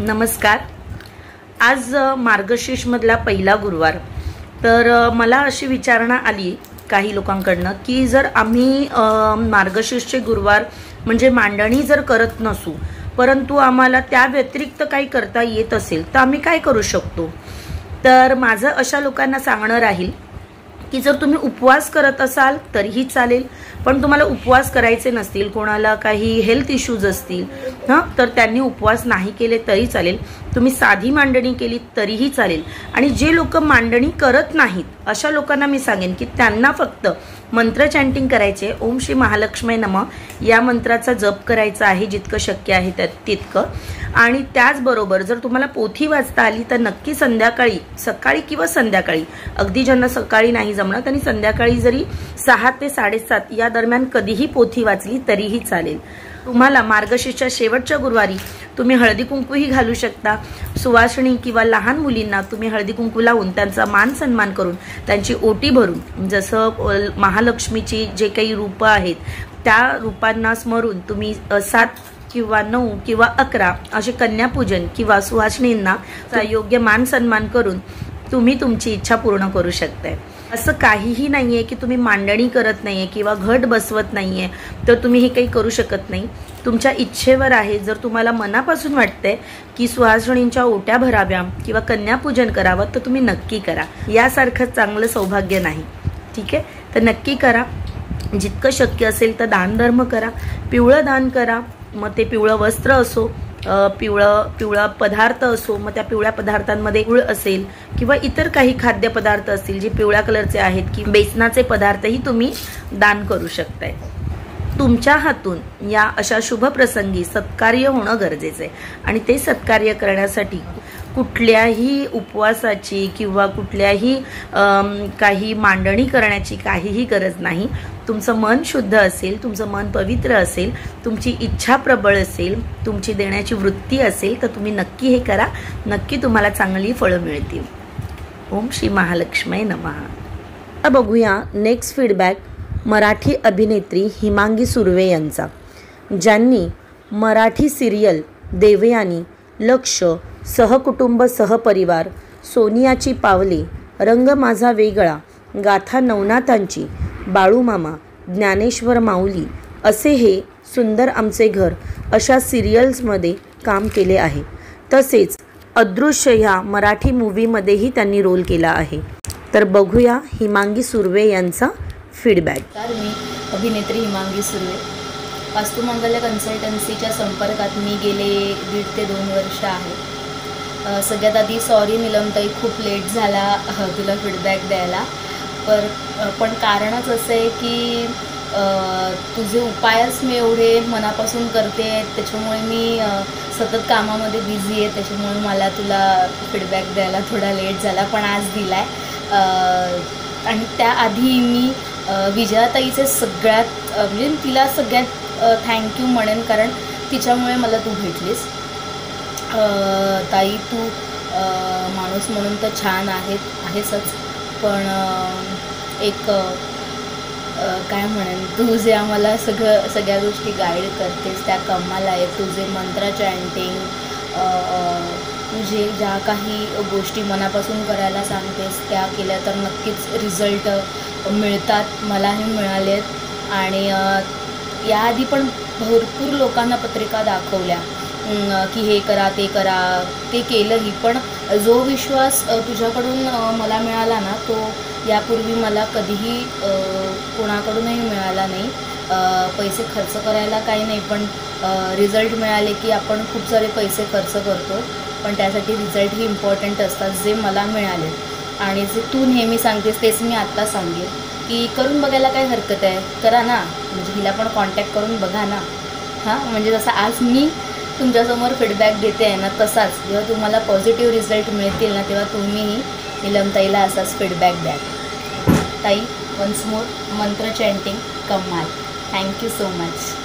नमस्कार. आज मार्गशीर्षमधला पहिला गुरुवार. तर मला अशी विचारणा आली काही लोकांकडनं की जर आम्ही मार्गशीर्षचे गुरुवार म्हणजे मांडणी जर करत नसू परंतु आम्हाला त्या व्यतिरिक्त काही करता येत असेल तर आम्ही काय करू शकतो? तर माझं अशा लोकांना सांगणं राहील की जर तुम्ही उपवास करत असाल तरीही चालेल. पण तुम्हाला उपवास करायचे नसतील कोणाला काही हेल्थ इश्यूज असतील हां? तर त्यांनी उपवास नाही केले तरी चालेल. तुम्ही साधी मांडणी केली तरीही चालेल. आणि जे लोक मांडणी करत नाहीत अशा लोकांना मी सांगेन की त्यांना फक्त मंत्र चॅन्टिंग करायचे. ओम श्री महालक्ष्मी नम या मंत्राचा जप करायचा आहे जितकं शक्य आहे त्या तितकं. आणि त्याचबरोबर जर तुम्हाला पोथी वाचता आली तर नक्की संध्याकाळी सकाळी किंवा संध्याकाळी अगदी ज्यांना सकाळी नाही जमणार त्यांनी संध्याकाळी जरी सहा ते साडेसात या दरम्यान कधीही पोथी वाचली तरीही चालेल. तुम्हाला मार्गशीर्षच्या शेवटच्या गुरुवारी तुम्ही हळदी कुंकूही घालू शकता. सुवासिनी किंवा लहान मुलींना तुम्ही हळदी कुंकू लावून त्यांचा मान सन्मान करून त्यांची ओटी भरून जसं महालक्ष्मीची जे काही रूपं आहेत त्या रूपांना स्मरून तुम्ही सात किंवा नऊ किंवा अकरा असे कन्यापूजन किंवा सुहासणींना योग्य मान सन्मान करून तुम्ही तुमची इच्छा पूर्ण करू शकताय. असं काहीही नाही आहे की तुम्ही मांडणी करत नाही आहे किंवा घट बसवत नाही आहे तर तुम्ही हे काही करू शकत नाही. तुमच्या इच्छेवर आहे जर तुम्हाला मनापासून वाटतंय की सुहासणींच्या ओट्या भराव्या किंवा कन्यापूजन करावं तर तुम्ही नक्की करा. यासारखं चांगलं सौभाग्य नाही. ठीक आहे? तर नक्की करा. जितकं शक्य असेल तर दानधर्म करा. पिवळं दान करा. मग ते पिवळं वस्त्र असो पिवळं पिवळा पदार्थ असो मग त्या पिवळ्या पदार्थांमध्ये गुळ असेल किंवा इतर काही खाद्यपदार्थ असतील जे पिवळ्या कलरचे आहेत की बेसनाचे पदार्थही तुम्ही दान करू शकताय. तुमच्या हातून या अशा शुभ प्रसंगी सत्कार्य होणं गरजेचं आहे. आणि ते सत्कार्य करण्यासाठी कुठल्याही उपवासाची किंवा कुठल्याही काही मांडणी करण्याची काहीही गरज नाही. तुमचं मन शुद्ध असेल तुमचं मन पवित्र असेल तुमची इच्छा प्रबळ असेल तुमची देण्याची वृत्ती असेल तर तुम्ही नक्की हे करा. नक्की तुम्हाला चांगली फळं मिळतील. ओम श्री महालक्ष्मी नमः. आता बघूया नेक्स्ट फीडबॅक मराठी अभिनेत्री हिमांगी सुर्वे यांचा. ज्यांनी मराठी सिरियल देवयानी लक्ष सहकुटुंब सहपरिवार सोनियाची पावले रंग माझा वेगळा गाथा नवनाथांची बाळूमामा ज्ञानेश्वर माऊली असे हे सुंदर आमचे घर अशा सिरियल्समध्ये काम केले आहे. तसेच अदृश्य ह्या मराठी मूवीमध्येही त्यांनी रोल केला आहे. तर बघूया हिमांगी सुर्वे यांचा फीडबॅक तर मी अभिनेत्री हिमांगी सुर्वे. वास्तुमंगल कन्सल्टन्सीच्या संपर्कात मी गेले दीड ते दोन वर्ष आहे. सगळ्यात आधी सॉरी निलमताई खूप लेट झाला तुला फीडबॅक द्यायला. पर पण कारणच असं आहे की तुझे उपायच मी एवढे मनापासून करते त्याच्यामुळे मी सतत कामामध्ये बिझी आहे त्याच्यामुळे मला तुला फीडबॅक द्यायला थोडा लेट झाला पण आज दिला आहे आणि त्याआधी मी विजयाताईचे सगळ्यात म्हणजे तिला सगळ्यात थँक्यू म्हणेन कारण तिच्यामुळे मला तू भेटलीस. ताई तू माणूस म्हणून तर छान आहे आहेसच. पण एक काय म्हणेन तू जे आम्हाला सगळं सगळ्या गोष्टी गाईड करतेस त्या कमाल आहे तुझे मंत्र चॅन्टिंग तुझे ज्या काही गोष्टी मनापासून करायला सांगतेस त्या केल्या तर नक्कीच रिझल्ट मिळतात. मलाही मिळालेत. आणि याआधी पण भरपूर लोकांना पत्रिका दाखवल्या. की हे करा ते करा ते केलंही. पण जो विश्वास तुझ्याकडून मला मिळाला ना तो यापूर्वी मला कधीही कोणाकडूनही मिळाला नाही. पैसे खर्च करायला काही नाही पण रिझल्ट मिळाले की आपण खूप सारे पैसे खर्च करतो. पण त्यासाठी रिझल्टही इम्पॉर्टंट असतात जे मला मिळाले. आणि जे तू नेहमी सांगतेस तेच मी आत्ता सांगेन. की करून बघायला काय हरकत आहे? करा ना. म्हणजे हिला पण कॉन्टॅक्ट करून बघा ना. हां? म्हणजे जसं आज मी तुमच्यासमोर फीडबॅक देते आहे ना तसाच. जेव्हा तुम्हाला पॉझिटिव्ह रिझल्ट मिळतील ना तेव्हा तुम्हीही निलमताईला असाच फीडबॅक द्या. ताई वन्स मोर मंत्र चॅन्टिंग कमाल. Thank you so much